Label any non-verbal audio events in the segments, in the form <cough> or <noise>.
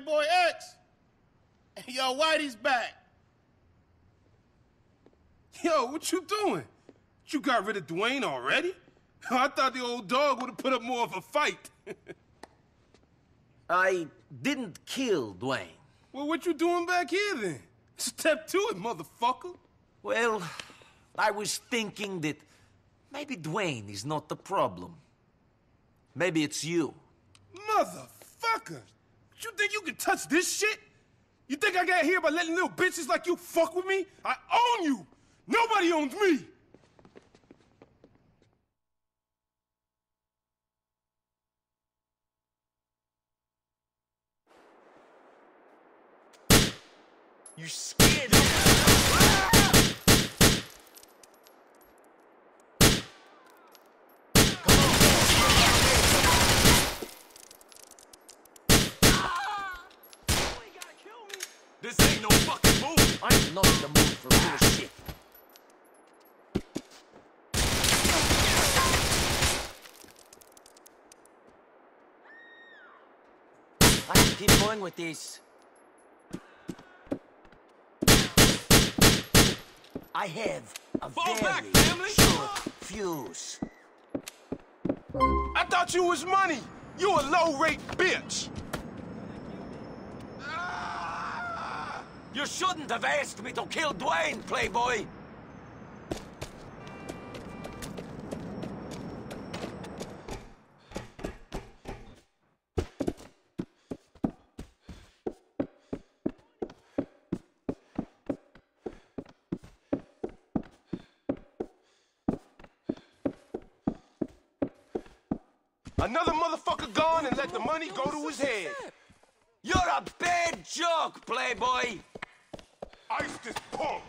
Playboy X. And Yo, Whitey's back. Yo, what you doing? You got rid of Dwayne already? I thought the old dog would have put up more of a fight. <laughs> I didn't kill Dwayne. well, what you doing back here then? Step to it, motherfucker. Well, I was thinking that maybe Dwayne is not the problem. Maybe it's you. Motherfucker! You think you can touch this shit? You think I got here by letting little bitches like you fuck with me? I own you! Nobody owns me! You scared This ain't no fucking movie. I'm not in the mood for bullshit. I can keep going with this. I have a Fall very back, family. short fuse. I thought you was money! You a low-rate bitch! You shouldn't have asked me to kill Dwayne, Playboy! Another motherfucker gone and let the money go to his head. You're a bad joke, Playboy! Ice this punk!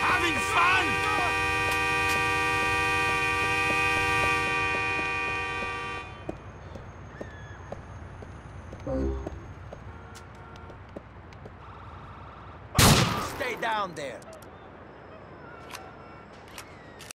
Having fun? Stay down there.